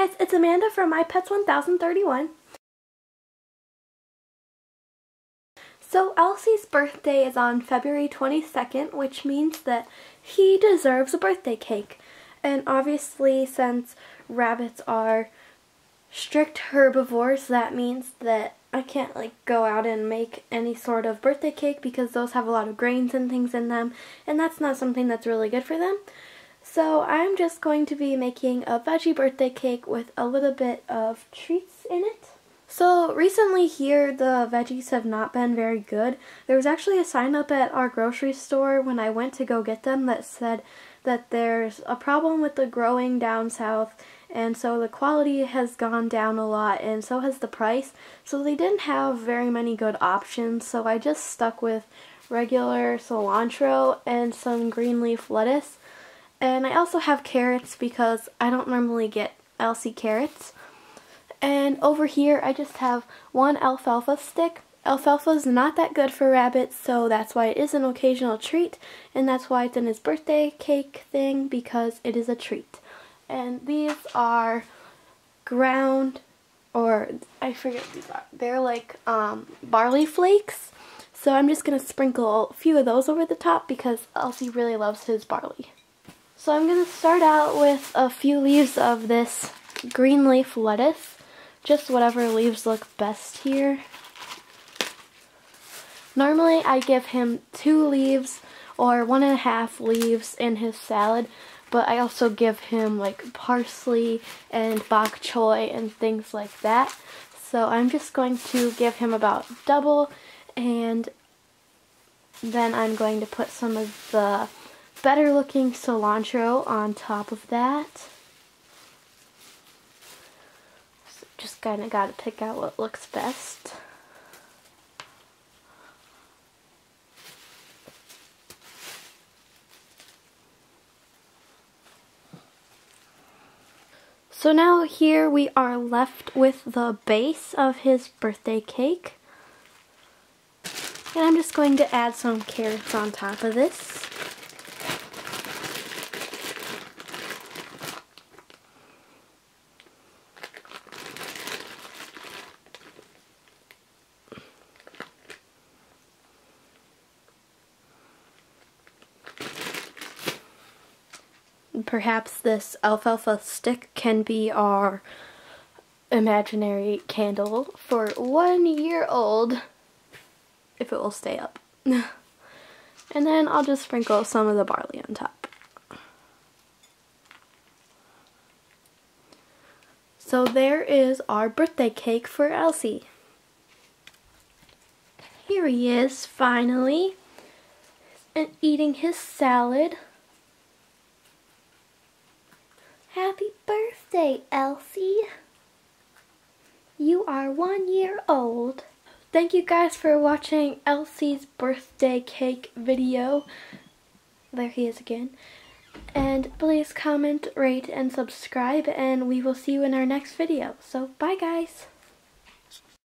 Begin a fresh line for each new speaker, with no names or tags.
it's Amanda from My Pets 1031. So Elsie's birthday is on February 22nd, which means that he deserves a birthday cake. And obviously, since rabbits are strict herbivores, that means that I can't like go out and make any sort of birthday cake because those have a lot of grains and things in them, and that's not something that's really good for them. So I'm just going to be making a veggie birthday cake with a little bit of treats in it. So recently here the veggies have not been very good. There was actually a sign up at our grocery store when I went to go get them that said that there's a problem with the growing down south and so the quality has gone down a lot and so has the price. So they didn't have very many good options so I just stuck with regular cilantro and some green leaf lettuce. And I also have carrots because I don't normally get Elsie carrots. And over here I just have one alfalfa stick. Alfalfa is not that good for rabbits, so that's why it is an occasional treat, and that's why it's in his birthday cake thing, because it is a treat. And these are ground, or I forget what these are. They're like um, barley flakes. So I'm just going to sprinkle a few of those over the top because Elsie really loves his barley. So I'm going to start out with a few leaves of this green leaf lettuce. Just whatever leaves look best here. Normally I give him two leaves or one and a half leaves in his salad, but I also give him like parsley and bok choy and things like that. So I'm just going to give him about double and then I'm going to put some of the better looking cilantro on top of that. So just kind of got to pick out what looks best. So now here we are left with the base of his birthday cake. And I'm just going to add some carrots on top of this. Perhaps this alfalfa stick can be our imaginary candle for one year old if it will stay up. and then I'll just sprinkle some of the barley on top. So there is our birthday cake for Elsie. Here he is, finally, and eating his salad. Birthday, Elsie. You are one year old. Thank you guys for watching Elsie's birthday cake video. There he is again. And please comment, rate, and subscribe, and we will see you in our next video. So, bye guys!